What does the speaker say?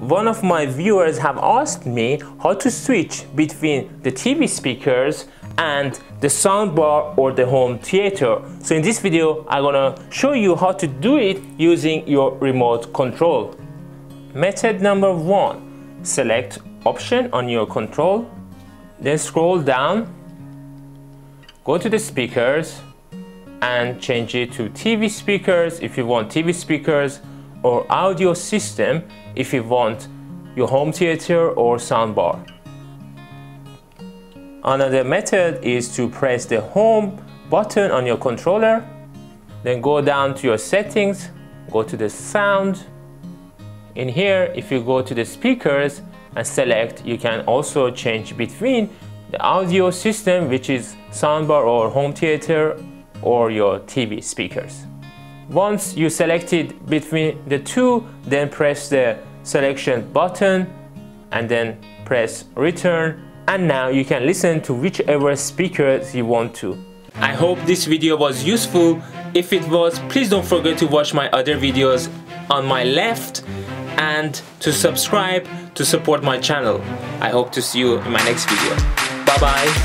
One of my viewers have asked me how to switch between the TV speakers and the soundbar or the home theater. So in this video, I'm gonna show you how to do it using your remote control. Method number one, select option on your control, then scroll down, go to the speakers and change it to TV speakers if you want TV speakers or audio system if you want your home theater or soundbar. Another method is to press the home button on your controller, then go down to your settings, go to the sound. In here, if you go to the speakers and select, you can also change between the audio system, which is soundbar or home theater, or your TV speakers. Once you selected between the two, then press the selection button and then press return and now you can listen to whichever speakers you want to. I hope this video was useful. If it was, please don't forget to watch my other videos on my left and to subscribe to support my channel. I hope to see you in my next video. Bye bye.